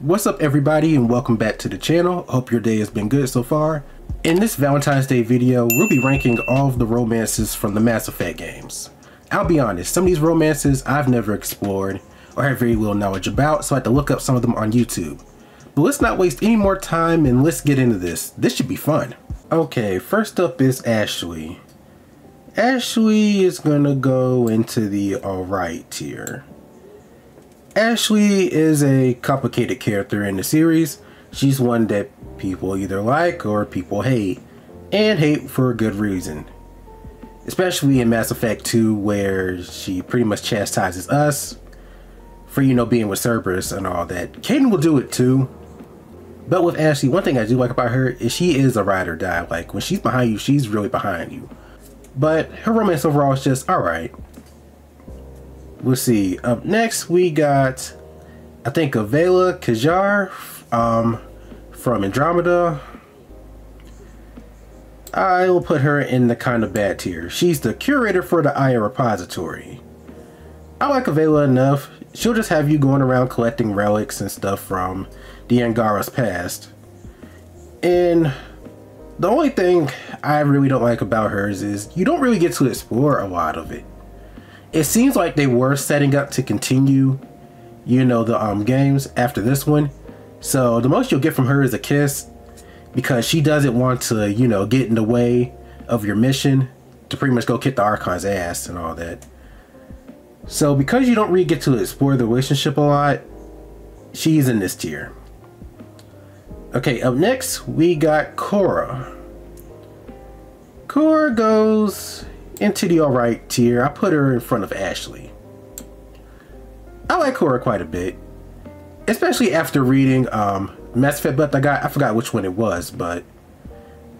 What's up everybody and welcome back to the channel. Hope your day has been good so far. In this Valentine's Day video, we'll be ranking all of the romances from the Mass Effect games. I'll be honest, some of these romances I've never explored or have very little knowledge about, so I had to look up some of them on YouTube. But let's not waste any more time and let's get into this. This should be fun. Okay, first up is Ashley. Ashley is gonna go into the alright tier. Ashley is a complicated character in the series. She's one that people either like or people hate, and hate for a good reason. Especially in Mass Effect 2 where she pretty much chastises us for, you know, being with Cerberus and all that. Kaidan will do it too. But with Ashley, one thing I do like about her is she is a ride or die. Like, when she's behind you, she's really behind you. But her romance overall is just alright. We'll see. Up next, we got, I think, Avela Kjar um, from Andromeda. I will put her in the kind of bad tier. She's the curator for the Ion repository. I like Avela enough. She'll just have you going around collecting relics and stuff from the Angara's past. And the only thing I really don't like about hers is you don't really get to explore a lot of it. It seems like they were setting up to continue, you know, the um, games after this one. So the most you'll get from her is a kiss because she doesn't want to, you know, get in the way of your mission to pretty much go kick the Archon's ass and all that. So because you don't really get to explore the relationship a lot, she's in this tier. Okay, up next, we got Cora. Cora goes into the alright tier. I put her in front of Ashley. I like Cora quite a bit. Especially after reading um, Mass Effect but I got I forgot which one it was, but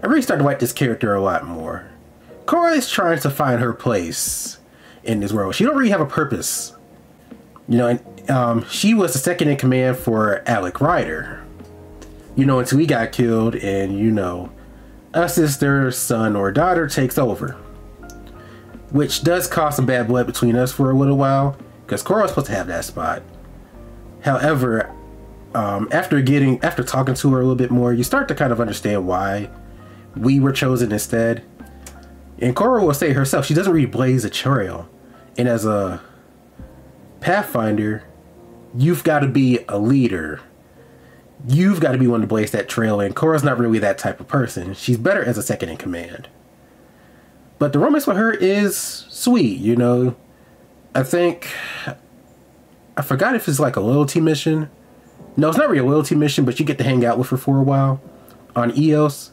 I really started to like this character a lot more. Cora is trying to find her place in this world. She don't really have a purpose. You know, and um, she was the second in command for Alec Ryder you know, until he got killed and, you know, a sister, son, or daughter takes over. Which does cause some bad blood between us for a little while, because Cora's supposed to have that spot. However, um, after getting, after talking to her a little bit more, you start to kind of understand why we were chosen instead. And Cora will say herself, she doesn't really blaze a trail. And as a Pathfinder, you've got to be a leader you've got to be one to blaze that trail, and Cora's not really that type of person. She's better as a second in command. But the romance with her is sweet, you know. I think I forgot if it's like a loyalty mission. No, it's not really a loyalty mission, but you get to hang out with her for a while on Eos.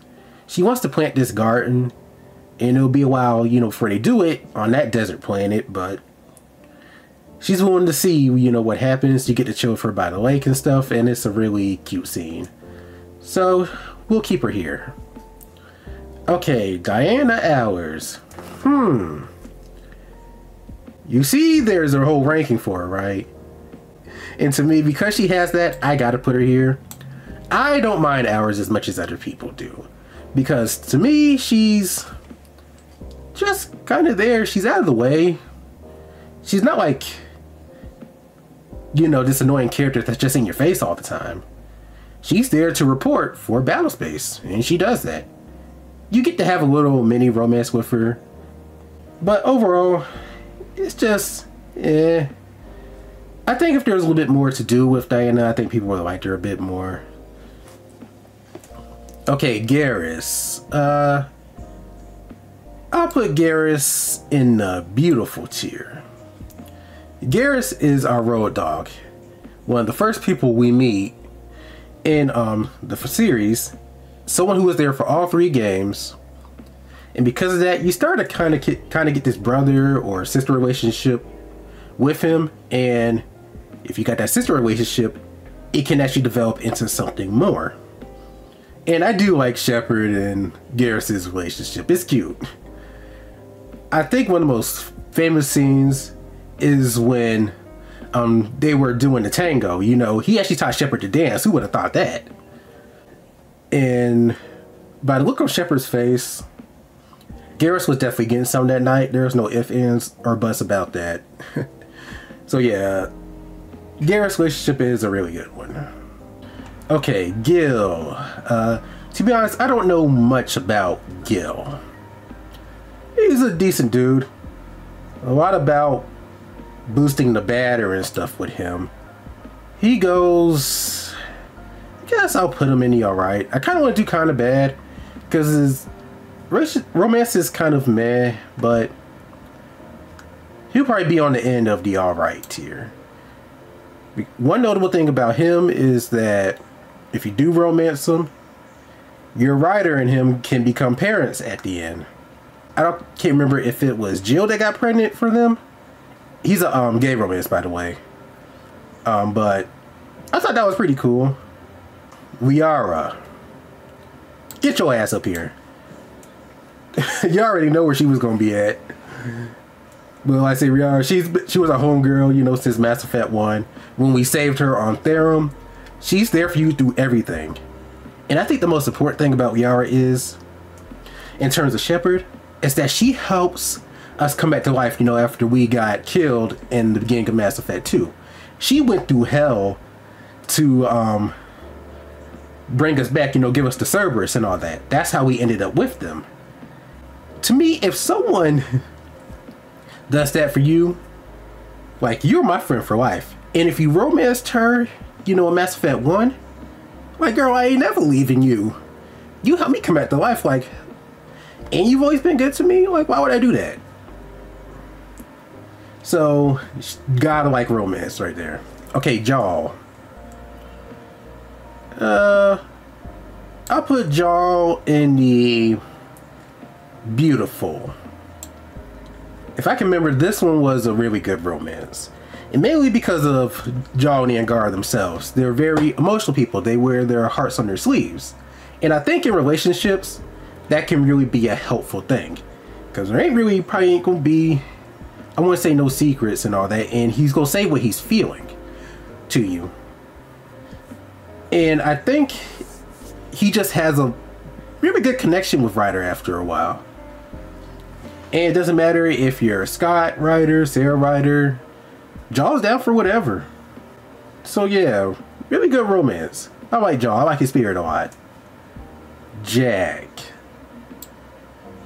She wants to plant this garden, and it'll be a while, you know, before they do it on that desert planet, but she's willing to see, you know, what happens. You get to chill with her by the lake and stuff, and it's a really cute scene. So, we'll keep her here. Okay, Diana Allers. Hmm. You see, there's a whole ranking for her, right? And to me, because she has that, I gotta put her here. I don't mind Allers as much as other people do. Because to me, she's just kind of there. She's out of the way. She's not like you know, this annoying character that's just in your face all the time. She's there to report for battle space, and she does that. You get to have a little mini romance with her, but overall, it's just, eh. I think if there was a little bit more to do with Diana, I think people would have liked her a bit more. Okay, Garrus. Uh, I'll put Garrus in the beautiful tier. Garrus is our road dog. One of the first people we meet in um, the series. Someone who was there for all three games. And because of that, you start to kind of kind of get this brother or sister relationship with him. And if you got that sister relationship, it can actually develop into something more. And I do like Shepard and Garrus's relationship. It's cute. I think one of the most famous scenes is when um, they were doing the tango. You know, he actually taught Shepard to dance. Who would have thought that? And by the look on Shepard's face, Garrus was definitely getting some that night. There's no ifs, ands, or buts about that. so yeah, Garrus' relationship is a really good one. Okay, Gil. Uh, to be honest, I don't know much about Gil. He's a decent dude. A lot about boosting the batter and stuff with him. He goes. Guess I'll put him in the alright. I kind of want to do kind of bad because his romance is kind of meh, but he'll probably be on the end of the alright tier. One notable thing about him is that if you do romance him, your Ryder and him can become parents at the end. I don't can't remember if it was Jill that got pregnant for them. He's a um, gay romance, by the way. Um, but I thought that was pretty cool. Liara, get your ass up here. you already know where she was gonna be at. Well, I say Riara, she's she was a homegirl, you know, since Mass Effect One. When we saved her on Therum, she's there for you through everything. And I think the most important thing about Liara is, in terms of Shepard, is that she helps us come back to life, you know, after we got killed in the beginning of Mass Effect 2. She went through hell to um, bring us back, you know, give us the Cerberus and all that. That's how we ended up with them. To me, if someone does that for you, like, you're my friend for life. And if you romanced her, you know, in Mass Effect 1, like, girl, I ain't never leaving you. You helped me come back to life, like, and you've always been good to me. Like, why would I do that? So, gotta like romance right there. Okay, Jaal. Uh, I'll put Jaal in the beautiful. If I can remember, this one was a really good romance. And mainly because of Jaal and Angar themselves. They're very emotional people. They wear their hearts on their sleeves. And I think in relationships, that can really be a helpful thing. Because there ain't really, probably ain't going to be, I want to say no secrets and all that. And he's going to say what he's feeling to you. And I think he just has a really good connection with Ryder after a while. And it doesn't matter if you're Scott Ryder, Sara Ryder, Jaal's down for whatever. So yeah, really good romance. I like Jaal. I like his spirit a lot. Jack.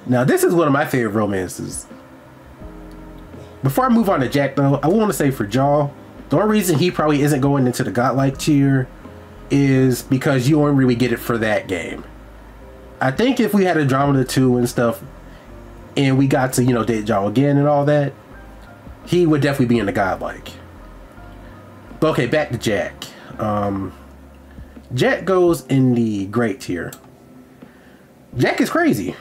Now, this is one of my favorite romances. Before I move on to Jack, though, I want to say for Jaw, the only reason he probably isn't going into the godlike tier is because you won't really get it for that game. I think if we had a Andromeda 2 and stuff, and we got to, you know, date Jaal again and all that, he would definitely be in the godlike. But okay, back to Jack. Um, Jack goes in the great tier. Jack is crazy.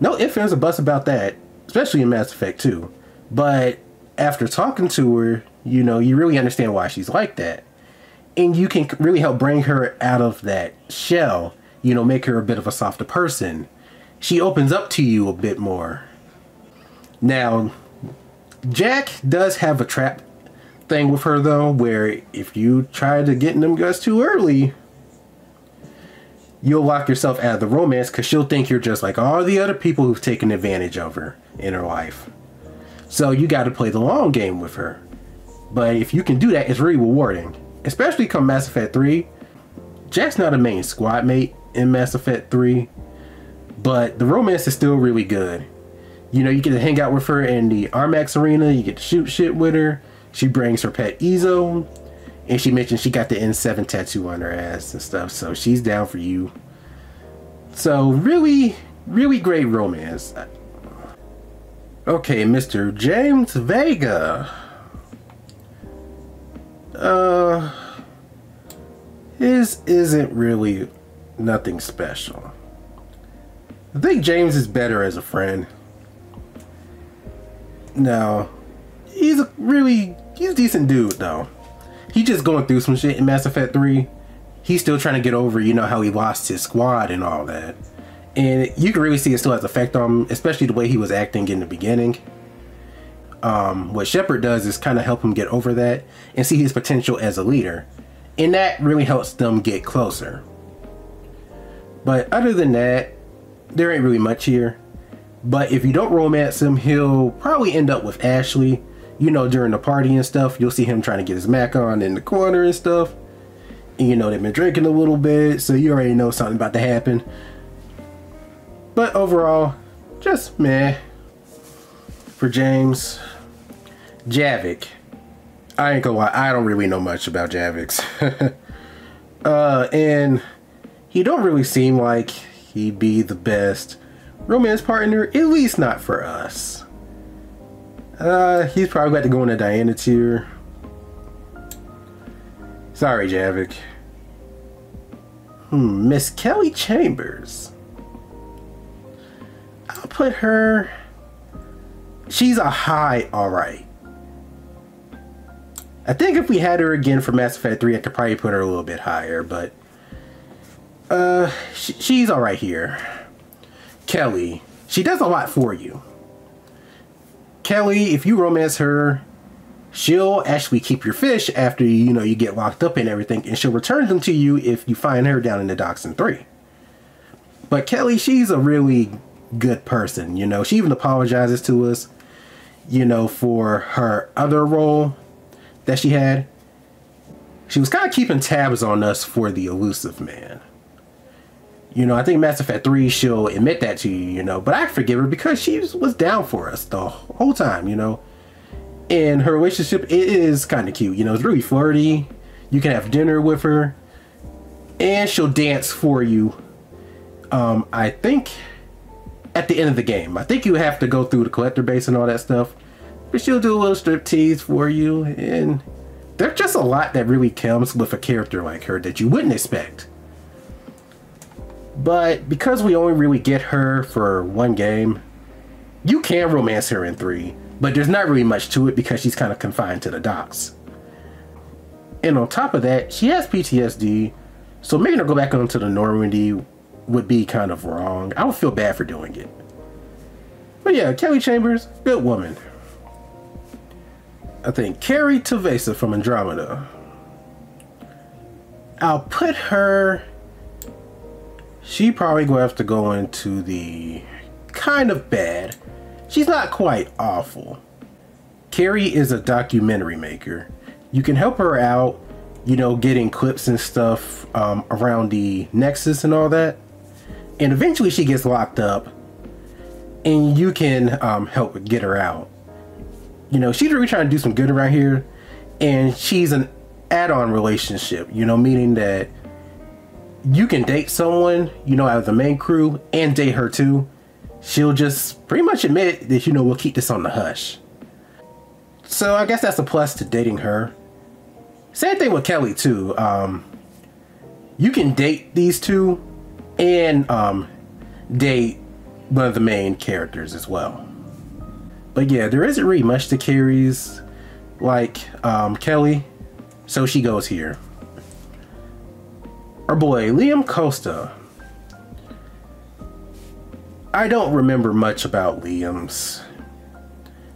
No ifs, ands, or buts about that, especially in Mass Effect 2. But after talking to her, you know, you really understand why she's like that. And you can really help bring her out of that shell, you know, make her a bit of a softer person. She opens up to you a bit more. Now, Jack does have a trap thing with her though, where if you try to get in them guts too early, you'll lock yourself out of the romance because she'll think you're just like all the other people who've taken advantage of her in her life. So you got to play the long game with her. But if you can do that, it's really rewarding. Especially come Mass Effect 3. Jack's not a main squad mate in Mass Effect 3. But the romance is still really good. You know, you get to hang out with her in the Armax arena. You get to shoot shit with her. She brings her pet Eezo. And she mentioned she got the N7 tattoo on her ass and stuff, so she's down for you. So, really, really great romance. Okay, Mr. James Vega. Uh, his isn't really nothing special. I think James is better as a friend. No, he's a really, he's a decent dude though he just going through some shit in Mass Effect 3. He's still trying to get over, you know, how he lost his squad and all that. And you can really see it still has effect on him, especially the way he was acting in the beginning. Um, what Shepard does is kind of help him get over that and see his potential as a leader. And that really helps them get closer. But other than that, there ain't really much here. But if you don't romance him, he'll probably end up with Ashley you know, during the party and stuff, you'll see him trying to get his Mac on in the corner and stuff. And you know, they've been drinking a little bit, so you already know something about to happen. But overall, just meh for James. Javik. I ain't gonna lie, I don't really know much about Javiks. uh, and he don't really seem like he'd be the best romance partner, at least not for us. Uh, he's probably got to go in the Diana tier. Sorry, Javik. Hmm, Miss Kelly Chambers. I'll put her. She's a high, alright. I think if we had her again for Mass Effect 3, I could probably put her a little bit higher, but uh, sh she's all right here. Kelly, she does a lot for you. Kelly, if you romance her, she'll actually keep your fish after you know you get locked up and everything, and she'll return them to you if you find her down in the docks in three. But Kelly, she's a really good person. You know, she even apologizes to us. You know, for her other role that she had, she was kind of keeping tabs on us for the Illusive Man. You know, I think Mass Effect 3, she'll admit that to you, you know, but I forgive her because she was down for us the whole time, you know. And her relationship it is kind of cute, you know, it's really flirty. You can have dinner with her, and she'll dance for you. Um, I think at the end of the game, I think you have to go through the collector base and all that stuff but she'll do a little strip tease for you and there's just a lot that really comes with a character like her that you wouldn't expect. But because we only really get her for one game you can romance her in three but there's not really much to it because she's kind of confined to the docks and on top of that she has ptsd so making her go back onto the normandy would be kind of wrong. I would feel bad for doing it. But yeah kelly chambers good woman I think Keri T'Vessa from Andromeda. I'll put her. She probably gonna have to go into the kind of bad. She's not quite awful. Carrie is a documentary maker. You can help her out, you know, getting clips and stuff um, around the Nexus and all that. And eventually she gets locked up, and you can um, help get her out you know, she's really trying to do some good around here, and she's an add-on relationship. You know, meaning that you can date someone, you know, out of the main crew, and date her too. She'll just pretty much admit that you know we'll keep this on the hush. So I guess that's a plus to dating her. Same thing with Kelly too. Um, you can date these two and um, date one of the main characters as well. But yeah, there isn't really much to Keri's like um, Kelly, so she goes here. Our boy Liam Kosta. I don't remember much about Liam's.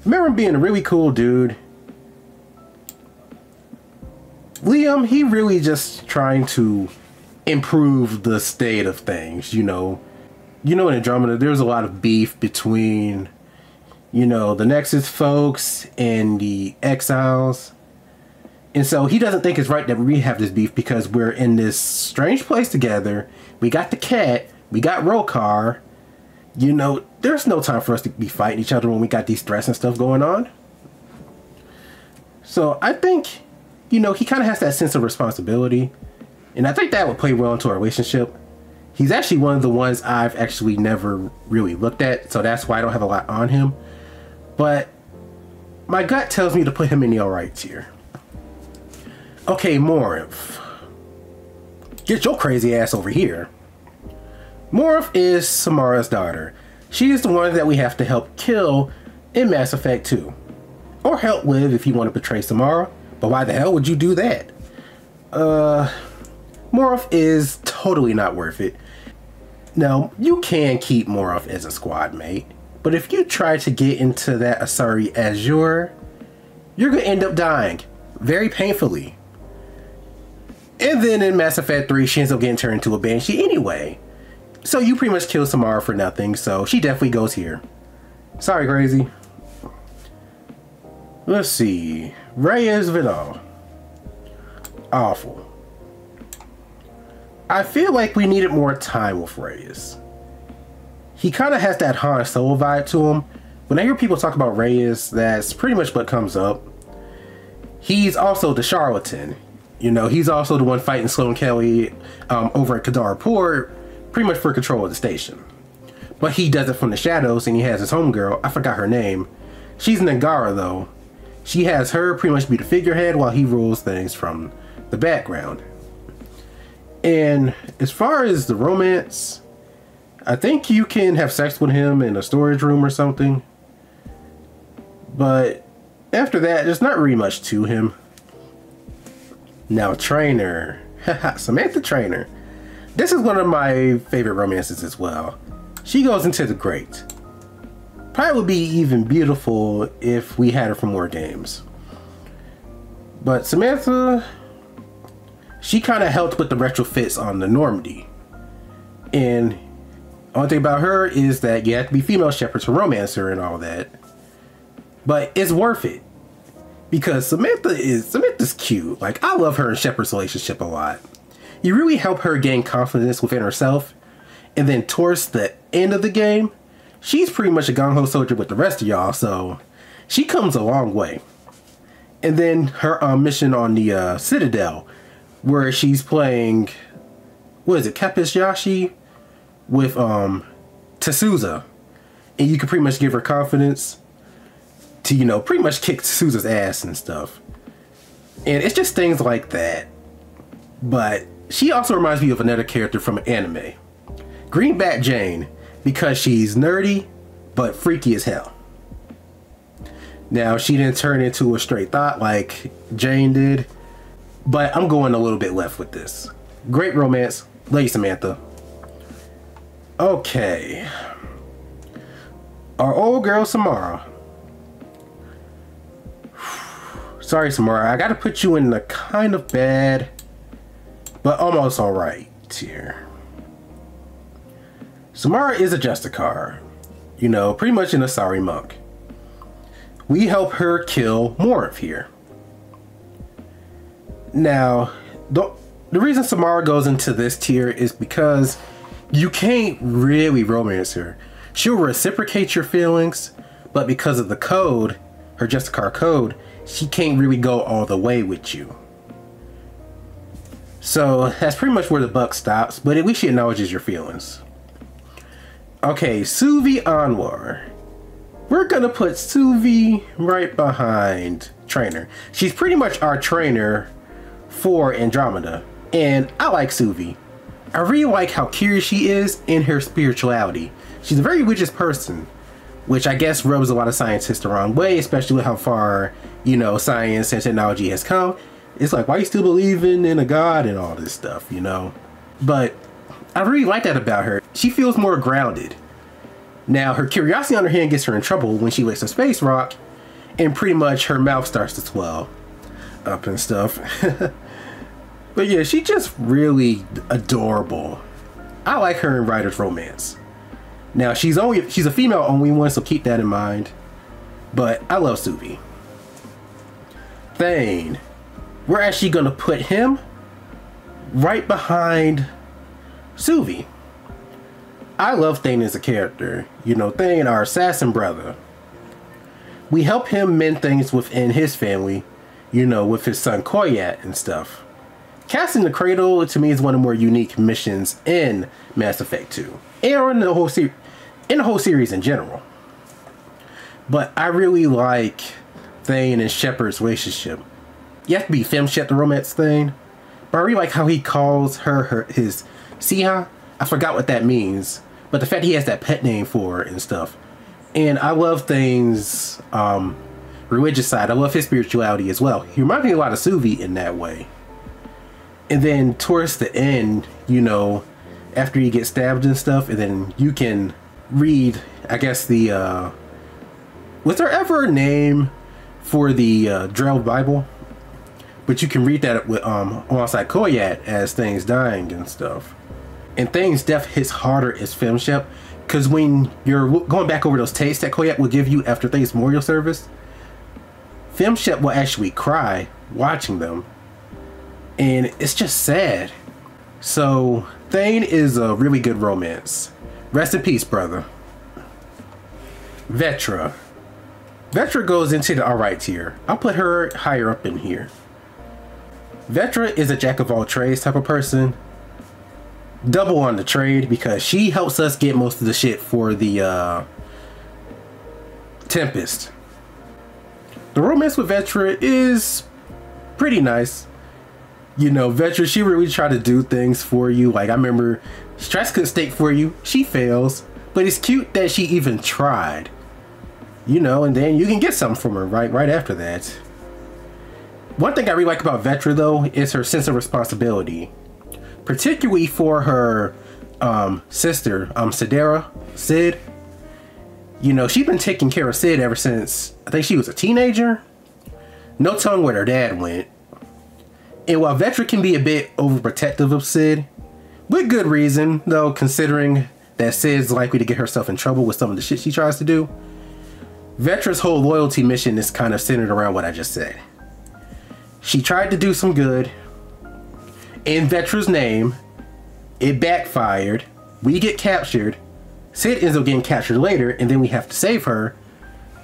remember him being a really cool dude. Liam, he really just trying to improve the state of things, you know. You know in Andromeda there's a lot of beef between you know, the Nexus folks and the exiles. And so he doesn't think it's right that we have this beef because we're in this strange place together. We got the kett, we got Roekaar. You know, there's no time for us to be fighting each other when we got these threats and stuff going on. So I think, you know, he kind of has that sense of responsibility. And I think that would play well into our relationship. He's actually one of the ones I've actually never really looked at, so that's why I don't have a lot on him. But my gut tells me to put him in the alright tier. Okay, Morinth. Get your crazy ass over here. Morinth is Samara's daughter. She is the one that we have to help kill in Mass Effect 2. Or help with if you want to betray Samara. But why the hell would you do that? Uh, Morinth is totally not worth it. Now, you can keep Morinth as a squad mate. But if you try to get into that Asari Azure, you're to end up dying very painfully. And then in Mass Effect 3, she ends up getting turned into a Banshee anyway. So you pretty much kill Samara for nothing, so she definitely goes here. Sorry, crazy. Let's see. Reyes Vidal. Awful. I feel like we needed more time with Reyes. He kind of has that Han Solo vibe to him. When I hear people talk about Reyes, that's pretty much what comes up. He's also the charlatan. You know, he's also the one fighting Sloane Kelly um, over at Kadar Port, pretty much for control of the station. But he does it from the shadows, and he has his homegirl. I forgot her name. She's Nagara, though. She has her pretty much be the figurehead while he rules things from the background. And as far as the romance, I think you can have sex with him in a storage room or something. But after that, there's not really much to him. Now, Traynor. Samantha Traynor. This is one of my favorite romances as well. She goes into the great. Probably would be even beautiful if we had her for more games. But Samantha, she kind of helped with the retrofits on the Normandy. And only thing about her is that you have to be female Shepards to romance her and all that. But it's worth it. Because Samantha is Samantha's cute. Like I love her and Shepard's relationship a lot. You really help her gain confidence within herself. And then towards the end of the game, she's pretty much a gung-ho soldier with the rest of y'all, so she comes a long way. And then her um, mission on the uh, Citadel, where she's playing, what is it, Kepesh-Yakshi with um Tasuza. And you can pretty much give her confidence to, you know, pretty much kick Tasuza's ass and stuff. And it's just things like that. But she also reminds me of another character from an anime. Greenback Jane, because she's nerdy, but freaky as hell. Now, she didn't turn into a straight thought like Jane did, but I'm going a little bit left with this. Great romance, Lady Samantha. Okay. Our old girl Samara. Sorry, Samara, I gotta put you in the kind of bad, but almost alright tier. Samara is a Justicar. You know, pretty much an Asari monk. We help her kill Morph here. Now, the, the reason Samara goes into this tier is because you can't really romance her. She'll reciprocate your feelings, but because of the code, her Justicar code, she can't really go all the way with you. So that's pretty much where the buck stops, but at least she acknowledges your feelings. Okay, Suvi Anwar. We're gonna put Suvi right behind Traynor. She's pretty much our trainer for Andromeda. And I like Suvi. I really like how curious she is in her spirituality. She's a very religious person, which I guess rubs a lot of scientists the wrong way, especially with how far, you know, science and technology has come. It's like, why you still believing in a god and all this stuff, you know? But I really like that about her. She feels more grounded. Now, her curiosity on her hand gets her in trouble when she wakes a space rock, and pretty much her mouth starts to swell up and stuff. but yeah, she's just really adorable. I like her in Ryder's Romance. Now, she's only she's a female only one, so keep that in mind. But I love Suvi. Thane. We're actually gonna put him right behind Suvi. I love Thane as a character. You know, Thane, our assassin brother. We help him mend things within his family, you know, with his son Kolyat and stuff. Casting the Cradle to me is one of the more unique missions in Mass Effect 2. And in the whole series in the whole series in general. But I really like Thane and Shepard's relationship. You have to be FemShep the romance thing. But I really like how he calls her, her his Siha, I forgot what that means, but the fact he has that pet name for it and stuff. And I love things um, religious side. I love his spirituality as well. He reminds me a lot of Suvi in that way. And then towards the end, you know, after you get stabbed and stuff, and then you can read, I guess the uh, was there ever a name for the uh, Drell Bible? But you can read that with um alongside Kolyat as things dying and stuff and things death hits harder as FemShep because when you're going back over those tapes that Kolyat will give you after things memorial service, FemShep will actually cry watching them, and it's just sad. So, Thane is a really good romance. Rest in peace, brother. Vetra. Vetra goes into the alright tier. I'll put her higher up in here. Vetra is a jack of all trades type of person. Double on the trade because she helps us get most of the shit for the uh, Tempest. The romance with Vetra is pretty nice. You know, Vetra, she really tried to do things for you. Like, I remember to cook steak for you. She fails. But it's cute that she even tried. You know, and then you can get something from her right right after that. One thing I really like about Vetra, though, is her sense of responsibility. Particularly for her um, sister, um, Sidera, Sid. You know, she's been taking care of Sid ever since, I think she was a teenager. No telling where her dad went. And while Vetra can be a bit overprotective of Sid, with good reason, though, considering that Sid's likely to get herself in trouble with some of the shit she tries to do, Vetra's whole loyalty mission is kind of centered around what I just said. She tried to do some good. In Vetra's name, it backfired. We get captured. Sid ends up getting captured later, and then we have to save her.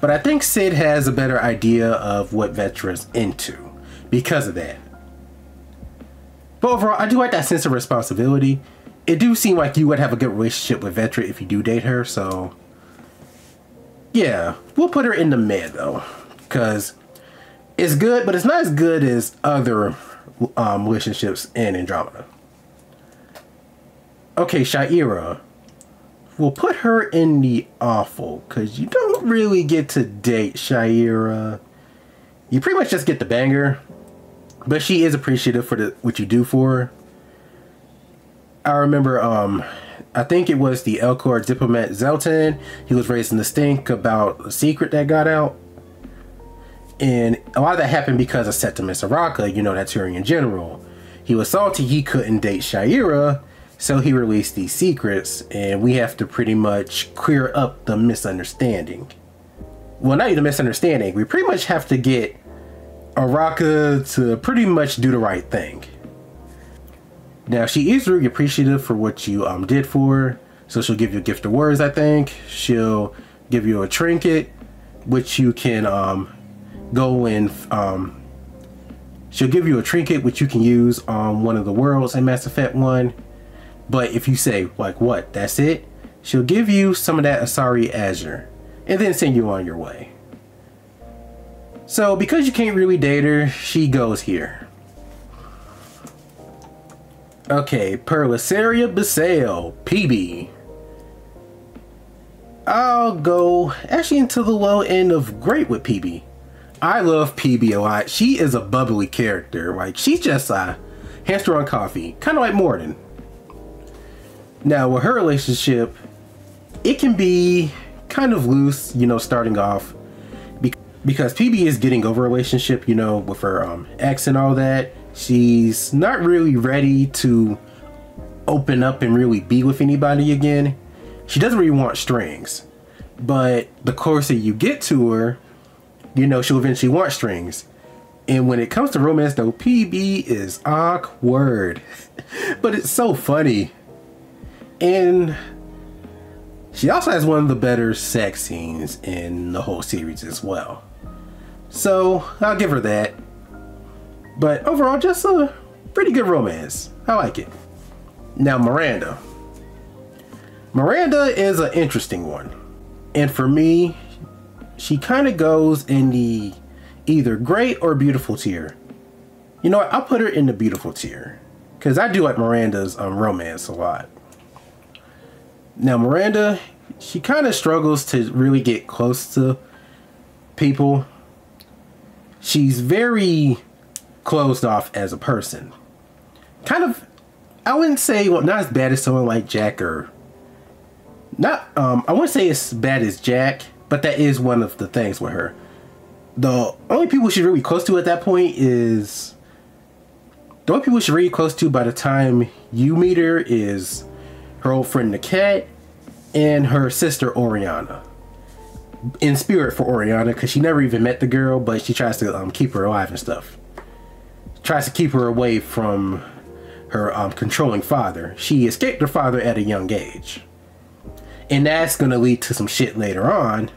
But I think Sid has a better idea of what Vetra's into because of that. But overall, I do like that sense of responsibility. It do seem like you would have a good relationship with Vetra if you do date her, so... Yeah, we'll put her in the mid, though. Because it's good, but it's not as good as other um, relationships in Andromeda. Okay, Sha'ira. We'll put her in the awful, because you don't really get to date Sha'ira. You pretty much just get the banger, but she is appreciative for the what you do for her. I remember, um, I think it was the Elcor diplomat Xeltan. He was raising the stink about a secret that got out. And a lot of that happened because of Septimus Oraka, you know, that Turian general. He was salty he couldn't date Sha'ira, so he released these secrets, and we have to pretty much clear up the misunderstanding. Well, not even the misunderstanding, we pretty much have to get Oraka to pretty much do the right thing. Now, she is really appreciative for what you um, did for her, so she'll give you a gift of words, I think. She'll give you a trinket, which you can um, go and um, she'll give you a trinket which you can use on one of the worlds in Mass Effect 1. But if you say, like, what, that's it? She'll give you some of that Asari Azure and then send you on your way. So because you can't really date her, she goes here. Okay, Pelessaria B'Sayle, Peebee. I'll go actually into the low end of great with Peebee. I love Peebee a lot. She is a bubbly character. Like she's just a hamster on coffee, kind of like Mordin. Now with her relationship, it can be kind of loose, you know, starting off because Peebee is getting over a relationship, you know, with her um, ex and all that. She's not really ready to open up and really be with anybody again. She doesn't really want strings. But the closer you get to her, you know, she'll eventually want strings. And when it comes to romance, though, Peebee is awkward. but it's so funny. And she also has one of the better sex scenes in the whole series as well. So I'll give her that. But overall, just a pretty good romance. I like it. Now, Miranda. Miranda is an interesting one. And for me, she kind of goes in the either great or beautiful tier. You know what? I'll put her in the beautiful tier. Because I do like Miranda's um, romance a lot. Now, Miranda, she kind of struggles to really get close to people. She's very closed off as a person. Kind of, I wouldn't say, well, not as bad as someone like Jack or, not, um, I wouldn't say as bad as Jack, but that is one of the things with her. The only people she's really close to at that point is, the only people she's really close to by the time you meet her is her old friend Niket and her sister Oriana in spirit for Oriana because she never even met the girl, but she tries to um, keep her alive and stuff tries to keep her away from her um, controlling father. She escaped her father at a young age. And that's going to lead to some shit later on.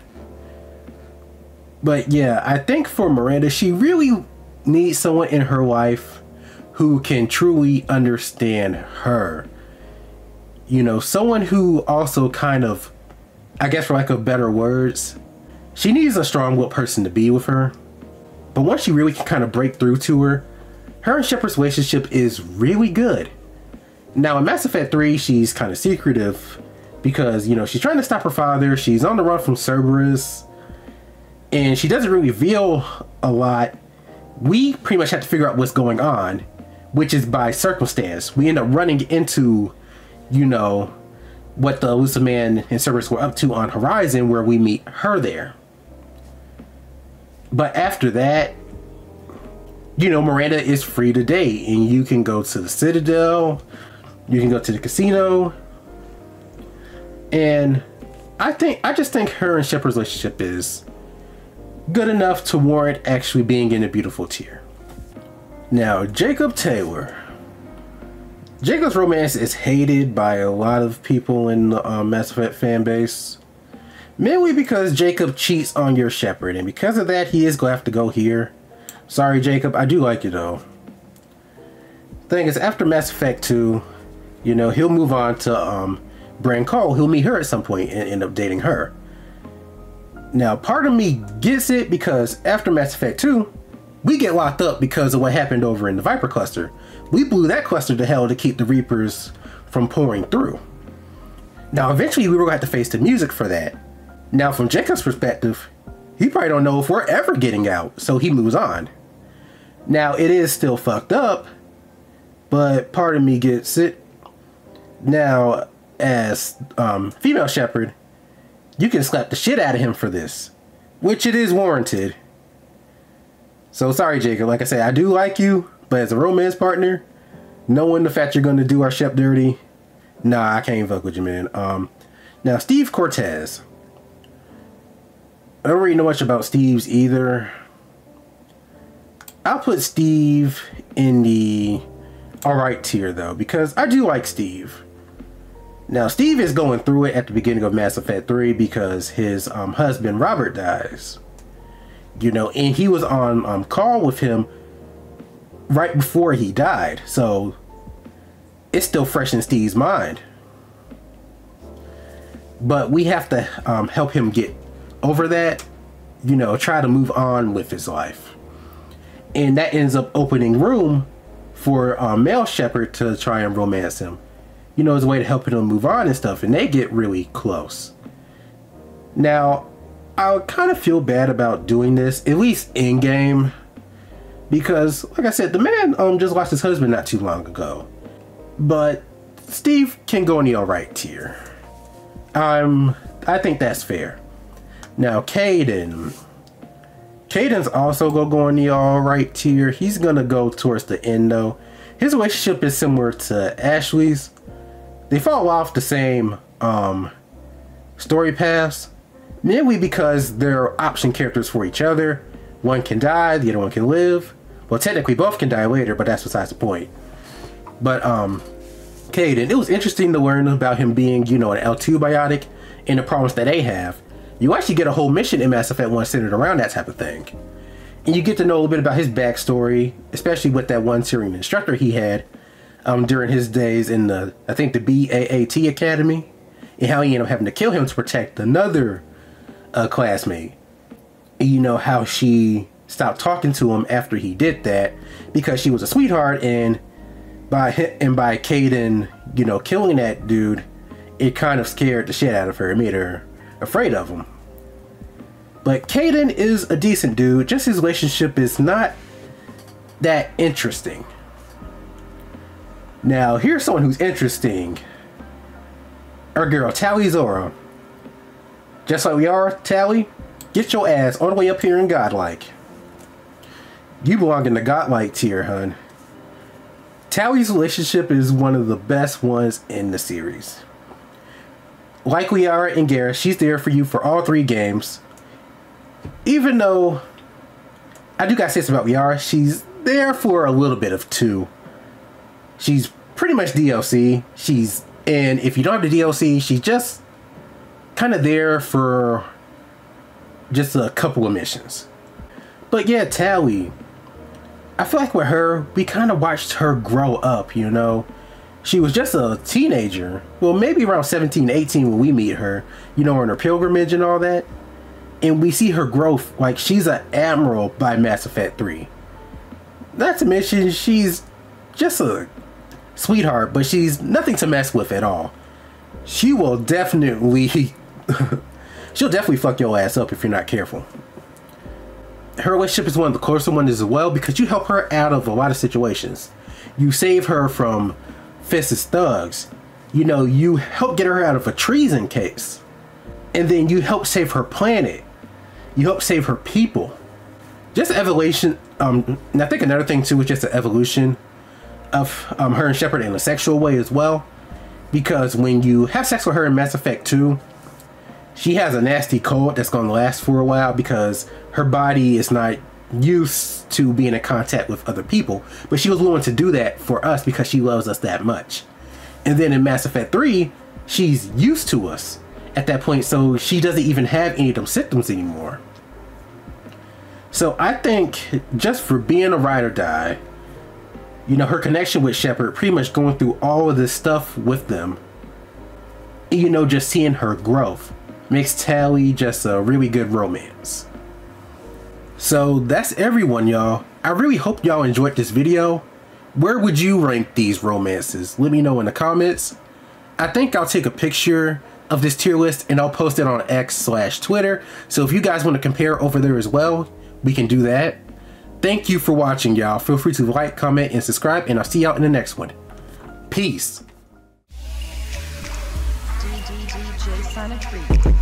But yeah, I think for Miranda, she really needs someone in her life who can truly understand her. You know, someone who also kind of, I guess for lack of better words, she needs a strong willed person to be with her. But once she really can kind of break through to her, her and Shepard's relationship is really good. Now in Mass Effect 3, she's kind of secretive because, you know, she's trying to stop her father, she's on the run from Cerberus, and she doesn't really reveal a lot. We pretty much have to figure out what's going on, which is by circumstance. We end up running into, you know, what the Illusive Man and Cerberus were up to on Horizon, where we meet her there. But after that, you know, Miranda is free to date, and you can go to the Citadel, you can go to the casino, and I think I just think her and Shepard's relationship is good enough to warrant actually being in a beautiful tier. Now, Jacob Taylor. Jacob's romance is hated by a lot of people in the um, Mass Effect fan base. Mainly because Jacob cheats on your Shepard, and because of that, he is going to have to go here. Sorry, Jacob. I do like you, though. Thing is, after Mass Effect 2, you know, he'll move on to um, Brynn Cole. He'll meet her at some point and end up dating her. Now, part of me gets it because after Mass Effect 2, we get locked up because of what happened over in the Viper cluster. We blew that cluster to hell to keep the Reapers from pouring through. Now, eventually, we were going to have to face the music for that. Now, from Jacob's perspective, he probably don't know if we're ever getting out, so he moves on. Now, it is still fucked up, but part of me gets it. Now, as um, female Shepard, you can slap the shit out of him for this, which it is warranted. So sorry, Jacob. Like I said, I do like you, but as a romance partner, knowing the fact you're going to do our Shep dirty, nah, I can't fuck with you, man. Um, now, Steve Cortez. I don't really know much about Steve's either. I'll put Steve in the alright tier though, because I do like Steve. Now, Steve is going through it at the beginning of Mass Effect 3 because his um, husband Robert dies. You know, and he was on um, call with him right before he died. So it's still fresh in Steve's mind. But we have to um, help him get over that, you know, try to move on with his life. And that ends up opening room for um, male Shepard to try and romance him. You know, as a way to help him move on and stuff. And they get really close. Now, I kind of feel bad about doing this, at least in game, because, like I said, the man um just lost his husband not too long ago. But Steve can go in the alright tier. Um, I think that's fair. Now, Kaidan. Kaidan's also gonna go in the alright tier. He's gonna go towards the end though. His relationship is similar to Ashley's. They follow off the same um, story paths, mainly because they're option characters for each other. One can die, the other one can live. Well, technically, both can die later, but that's besides the point. But, um, Kaidan, it was interesting to learn about him being, you know, an L2 biotic and the problems that they have you actually get a whole mission in Mass Effect 1 centered around that type of thing. And you get to know a little bit about his backstory, especially with that one Turian instructor he had um, during his days in the, I think, the BAAT Academy, and how he ended up having to kill him to protect another uh, classmate. And you know how she stopped talking to him after he did that because she was a sweetheart, and by and by Kaidan, you know, killing that dude, it kind of scared the shit out of her. It made her afraid of him. But Kaidan is a decent dude, just his relationship is not that interesting. Now, here's someone who's interesting. Our girl, Tali Zorah. Just like we are, Tali, get your ass all the way up here in Godlike. You belong in the Godlike tier, hun. Tali's relationship is one of the best ones in the series like are in Garrus, she's there for you for all three games. Even though I do gotta say this about Liara, she's there for a little bit of two. She's pretty much DLC. She's and if you don't have the DLC, she's just kind of there for just a couple of missions. But yeah, Tali. I feel like with her, we kind of watched her grow up, you know? She was just a teenager. Well, maybe around 17, 18 when we meet her, you know, on her pilgrimage and all that. And we see her growth. Like, she's an admiral by Mass Effect 3. Not to mention, she's just a sweetheart, but she's nothing to mess with at all. She will definitely, she'll definitely fuck your ass up if you're not careful. Her relationship is one of the closer ones as well because you help her out of a lot of situations. You save her from Fist's thugs. You know, you help get her out of a treason case. And then you help save her planet. You help save her people. Just evolution. Um, and I think another thing too is just the evolution of um, her and Shepard in a sexual way as well. Because when you have sex with her in Mass Effect 2, she has a nasty cold that's going to last for a while because her body is not used to being in contact with other people. But she was willing to do that for us because she loves us that much. And then in Mass Effect 3, she's used to us at that point, so she doesn't even have any of those symptoms anymore. So I think just for being a ride or die, you know, her connection with Shepard, pretty much going through all of this stuff with them, you know, just seeing her growth makes Tali just a really good romance. So that's everyone, y'all. I really hope y'all enjoyed this video. Where would you rank these romances? Let me know in the comments. I think I'll take a picture of this tier list and I'll post it on X slash Twitter. So if you guys want to compare over there as well, we can do that. Thank you for watching, y'all. Feel free to like, comment, and subscribe, and I'll see y'all in the next one. Peace. DDDJ